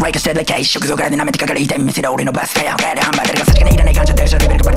Like a steady case, 食材からなめてかかる痛い見せる俺のバスケや帰るハンバーガーが先にいらない感情でしょレベルが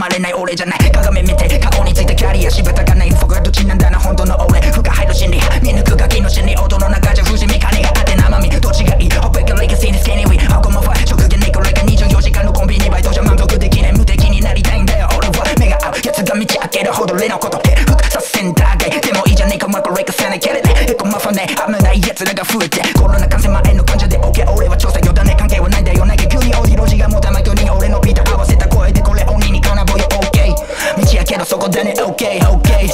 まれない俺じゃない。鏡見て顔についてキャリア柴田がない。フォがどっちなんだな本当の俺負荷入る心理見抜くガキの心理音の中じゃ不死身金があって生身どっちがいい？Hope I can legacy in skinny we 箱もファイ直言猫レが24時間のコンビニバイトじゃ満足できない無敵になりたいんだよ。俺は目が合う。奴が道開けるほど例のこと。で服させんだけでもいいじゃねえかマコレカせなければエコマファね危ない奴らが増えて。コロナ感染前の患者で OK 俺は調査よ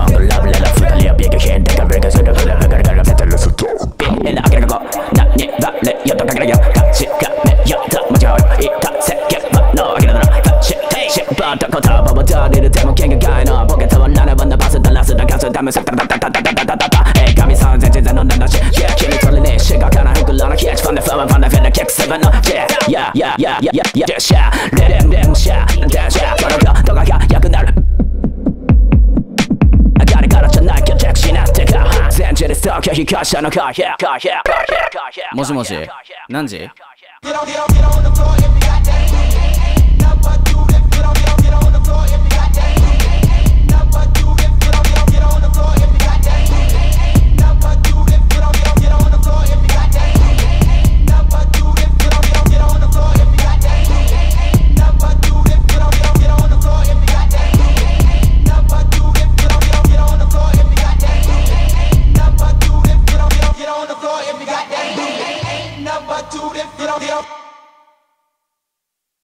モートファクトリーマネならないかレモンにファングラブレラ二人はビーグヘンデカブレカするからガラガラセトルストピンヘナ開けるこ何誰よとかけるよ勝ちがめよと間違ういたせけばの開けるだろファッシュシッバーと言葉を取れるでも剣がかいのポケットは7番のバスだラスだガスダメサタタタタタタタタタえ神さん全然の七し Yeah 君それねしがかなふくらのキャッチファンでファンファンでフェンでキックセブンの Yeah Yeah Yeah Yeah Yeah Yeah Yeah もしもし？何時？